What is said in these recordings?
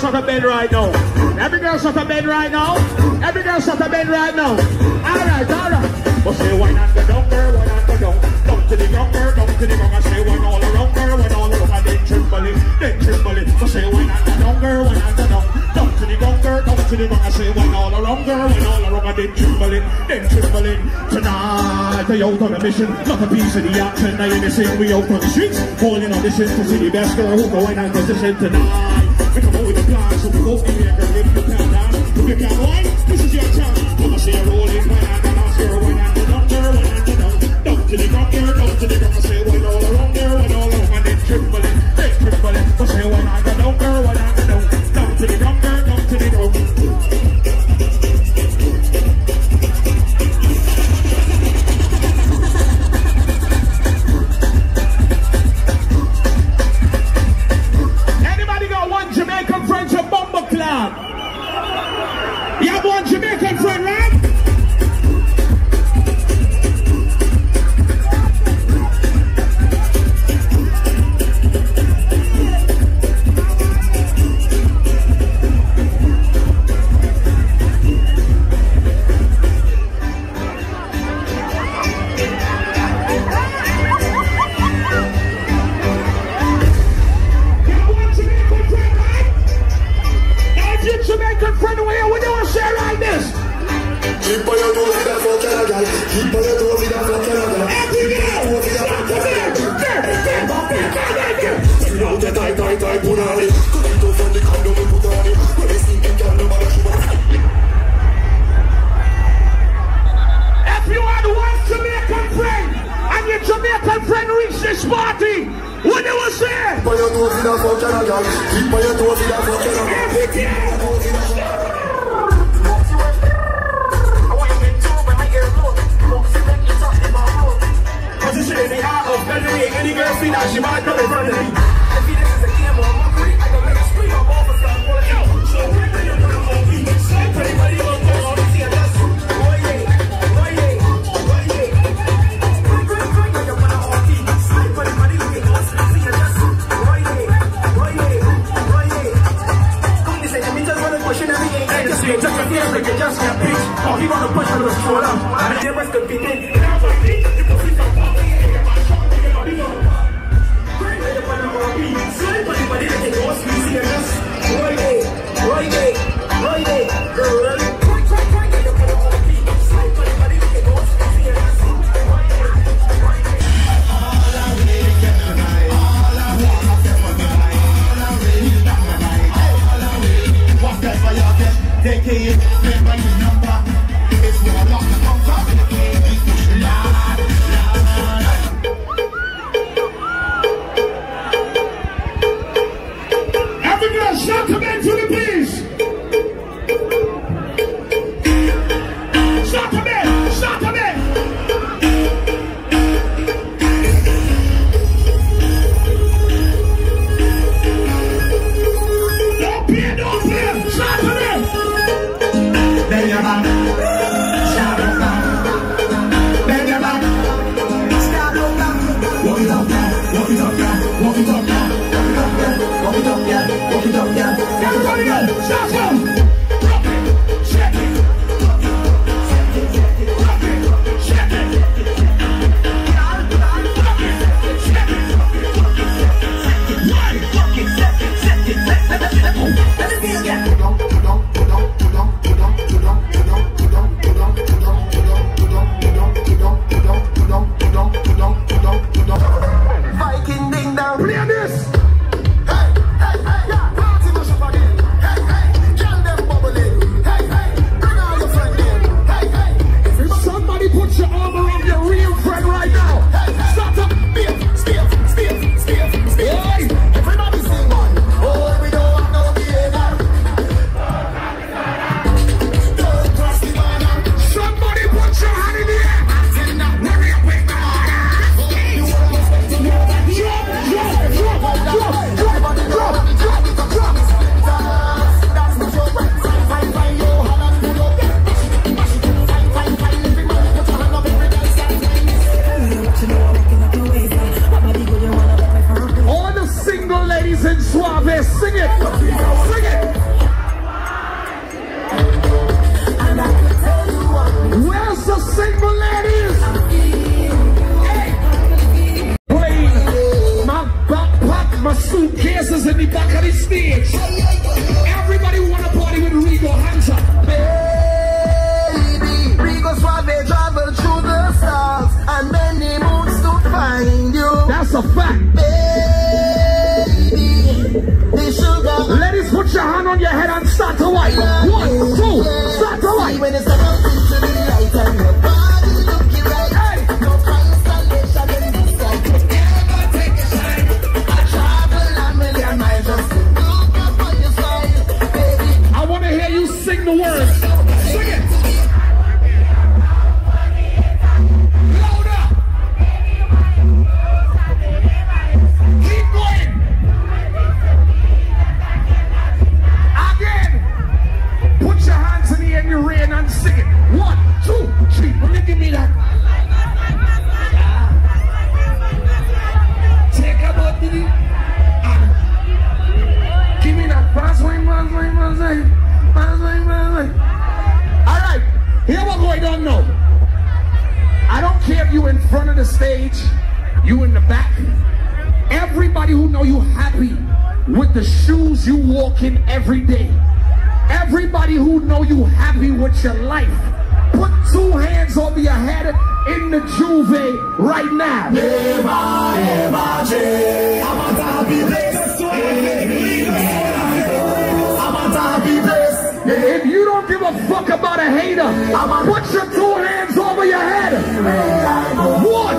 shut a bed right now. Every girl shut a bed right now. Every girl shut a bed right now. Alright, alright. But say why not go down, girl, why not go down? Down to the ground, girl, down to the ground. I say one all around, girl, one all around. And then trembling, then trembling. But say why not go down, girl, why not go down? Down to the ground, girl, down to the ground. I say one all around, girl, one all around. And then trembling, then trembling. Tonight, they out on a mission. Not a piece of the action. Now you sing, we out on the streets. Calling auditions to see the best girl who going on position tonight. We come out with a plan, so we go from here, girl, can dance. If you can wine, this is your chance. I'ma say rolling, when I can ask her, down, girl, when I can down. Down to the ground, girl, down to the ground. I say one all around, girl, one all around. And then trembling, then trembling. I say when I can down, girl, can down. Down to the ground, girl, fucking girl. On your head and start to wipe. One, two, start to wipe. Who know you happy with the shoes you walk in every day. Everybody who know you happy with your life. Put two hands over your head in the J'ouvert right now. If you don't give a fuck about a hater, put your two hands over your head. One,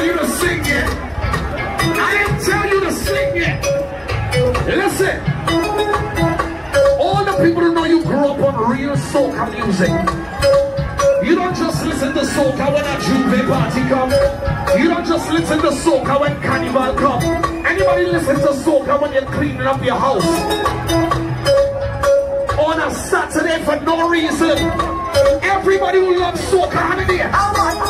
tell you to sing yet. I didn't tell you to sing yet. Listen. All the people who know you grew up on real soca music. You don't just listen to soca when a J'ouvert party come. You don't just listen to soca when carnival come. Anybody listen to soca when you're cleaning up your house? On a Saturday for no reason. Everybody who loves soca, in here. Hands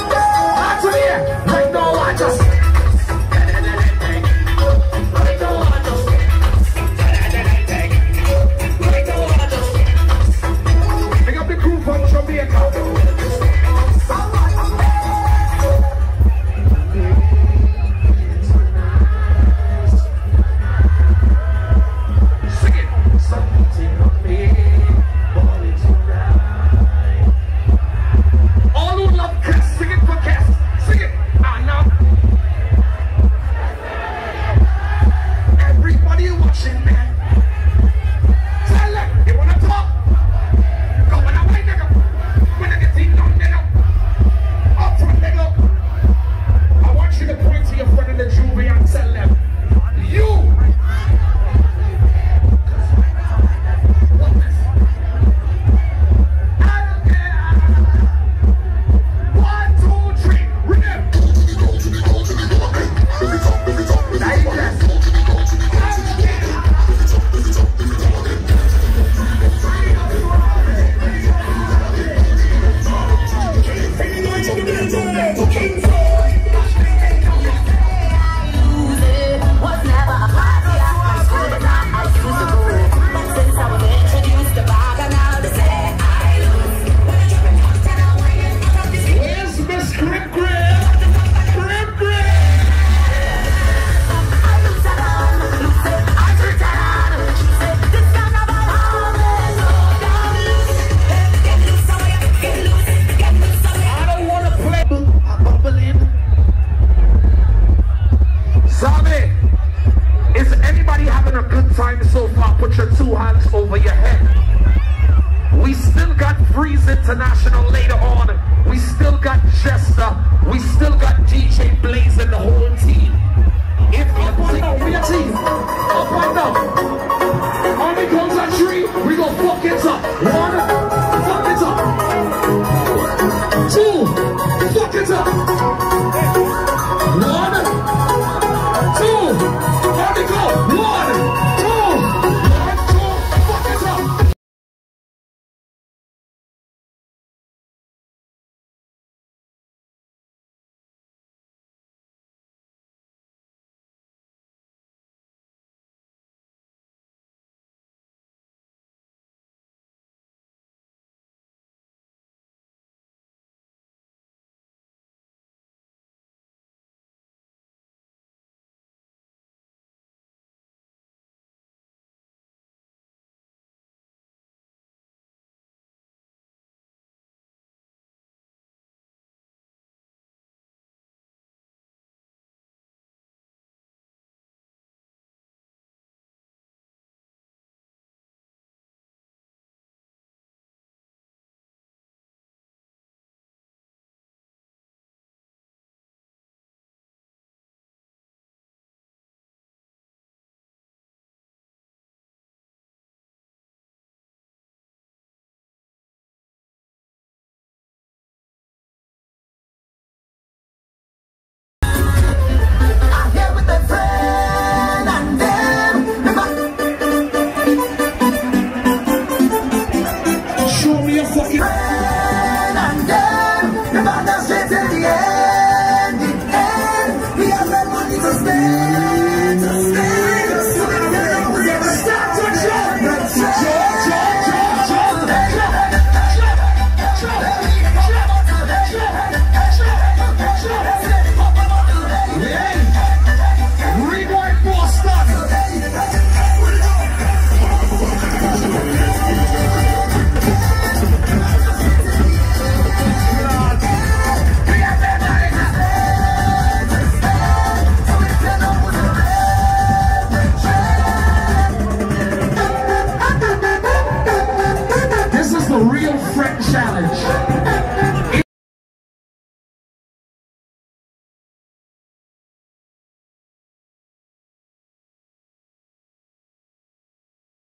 International